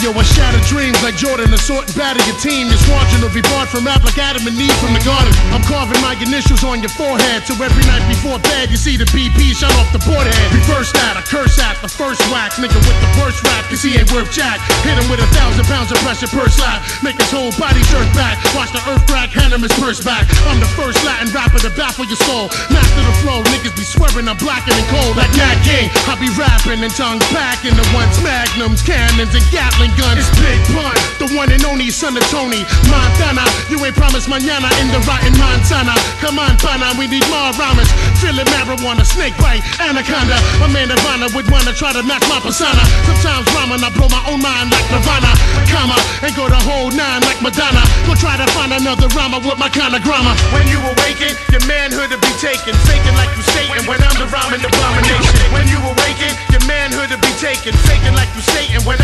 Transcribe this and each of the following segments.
yo, I shatter dreams like Jordan, assault and batter your team. This margin will be barred from rap like Adam and Eve from the garden. I'm carving my initials on your forehead, so every night before bed you see the BP shut off the board head. Reverse that, I curse at the first whack, nigga with the worst rap, cause he ain't worth jack. Hit him with a thousand pounds of pressure per slap, make his whole body jerk back. Watch the earth crack, hand him his purse back. I'm the first Latin to baffle your soul. Master the flow, niggas be swearing I'm blacking and cold like Nat King. I be rapping and tongues packing the ones magnums, cannons, and Gatling guns. It's Big Pun, the one and only son of Tony Montana. You ain't promised manana in the rotten manzana. Come on, pana, we need more rhymes. Feeling marijuana, snake bite, anaconda. A man honor would wanna try to match my persona. Sometimes rhyming, I blow my own mind like Nirvana. Comma, and go the whole nine like Madonna. Go try to find another rhymer with my kind of grammar. When you awaken, your manhood to be taken. Faking like you Satan when I'm the rhyming abomination. When you awaken, your manhood to be taken. Faking like you Satan when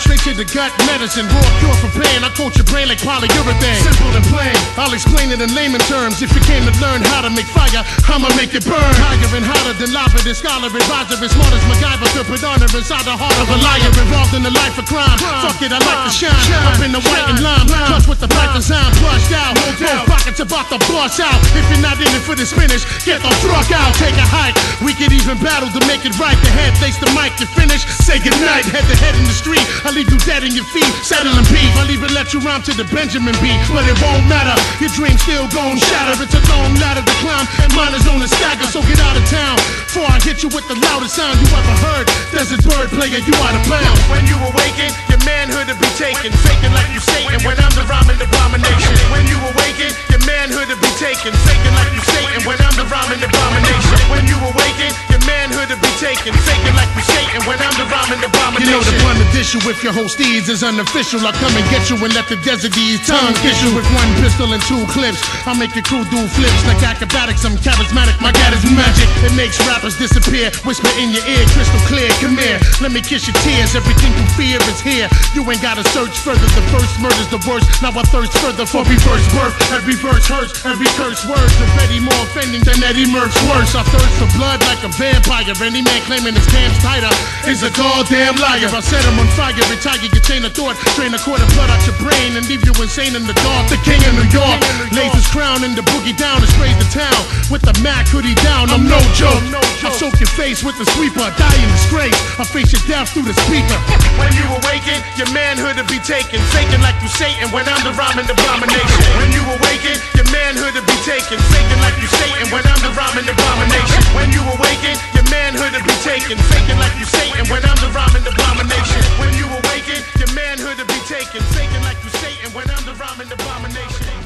straight to the gut medicine. Raw cure for pain. I coat your brain like polyurethane. Simple and plain. I'll explain it in layman terms. If you came to learn how to make fire, I'ma make it burn. Higher and hotter than lava, the scholar advisor as smart as MacGyver to put honor inside the heart of a liar involved in the life of crime. Fuck it, I like to shine. Up in the white and lime, plus with the black design flushed out. No pockets about to bust out. If you're not in it for the spinach, get the truck out. Take a hike. We could even battle to make it right. The head takes the mic, to finish. Say goodnight, head to head in the street. I leave you dead in your feet, settling beef. I'll even let you rhyme to the Benjamin beat, but it won't matter. Your dream's still gon' shatter. It's a long ladder to climb, and mine is on the stagger. So get out of town before I hit you with the loudest sound you ever heard. Desert bird player, you out of bounds. When you awaken, your manhood to be taken, faking like you Satan. When I'm the rhyming abomination. When you awaken, your manhood to be taken, faking like you Satan. When I'm the rhyming abomination. When you awaken, your manhood to be taken, faking like you Satan. When I'm the rhyming abomination. You know the pun issue with your whole steeds is unofficial. I'll come and get you and let the desert ease tongue kiss you with one pistol and two clips. I'll make your crew do flips like acrobatics. I'm charismatic, my god is magic. It makes rappers disappear. Whisper in your ear, crystal clear. Come here, let me kiss your tears. Everything you fear is here. You ain't gotta search further. The first murder's the worst. Now I thirst further for reverse birth. Every verse hurts, every curse words very more offending than Eddie Murph's worse. I thirst for blood like a vampire. Any man claiming his camp's tighter is a goddamn liar. I set him on fire, retire your chain of thought, drain a quart of blood out your brain and leave you insane in the dark. The king of New York, lays his crown and the boogie down and sprays the town with the Mac hoodie down. I'm no joke. I soak your face with the sweeper, die in disgrace. I face your death through the speaker. When you awaken, your manhood will be taken, faking like you Satan. When I'm the rhyming abomination. When you awaken, your manhood will be taken, faking taken, faking like you Satan. When I'm the rhyming abomination. When you awaken, your manhood to be taken, faking like you Satan. When I'm the rhyming abomination.